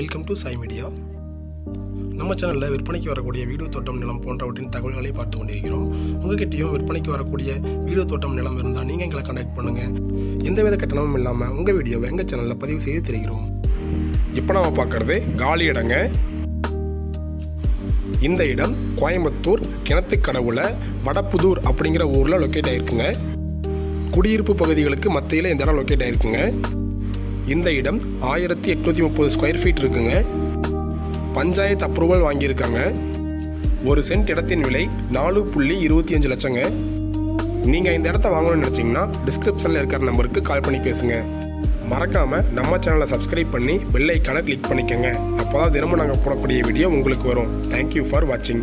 Welcome to Sai media நம்ம சேனலில் விற்பனைக்கு வரக்கூடிய வீடியோ தோட்டம் நிலம் போன்றவற்றின் தகவல்களை பார்த்து கொண்டிருக்கிறோம். உங்ககிட்டயும் விற்பனைக்கு வரக்கூடிய வீடியோ தோட்டம் நிலம் இருந்தால் நீங்கள் எங்களை கண்டக்ட் பண்ணுங்கள் எந்தவித கட்டணமும் இல்லாமல் உங்கள் வீடியோவை எங்கள் சேனலில் பதிவு செய்து தெரிகிறோம். இப்போ நாம் பார்க்குறது காலி இடங்க. இந்த இடம் கோயம்புத்தூர் கிணத்துக்கடவுல வடப்புதூர் அப்படிங்கிற ஊரில் லொக்கேட் ஆயிருக்குங்க. குடியிருப்பு பகுதிகளுக்கு மத்தியில் இந்த இடம் லொக்கேட் ஆயிருக்குங்க. இந்த இடம் ஆயிரத்தி எட்நூற்றி முப்பது ஸ்கொயர் ஃபீட் இருக்குங்க. பஞ்சாயத்து அப்ரூவல் வாங்கியிருக்காங்க. ஒரு சென்ட் இடத்தின் விலை நாலு புள்ளி இருபத்தி அஞ்சு லட்சங்க. நீங்கள் இந்த இடத்த வாங்கணும்னு நினச்சிங்கன்னா டிஸ்கிரிப்ஷனில் இருக்கிற நம்பருக்கு கால் பண்ணி பேசுங்க. மறக்காமல் நம்ம சேனலை சப்ஸ்கிரைப் பண்ணி பெல் ஐக்கானை கிளிக் பண்ணிக்கோங்க. அப்போ தான் தினமும் நாங்கள் போடக்கூடிய வீடியோ உங்களுக்கு வரும். தேங்க்யூ ஃபார் வாட்சிங்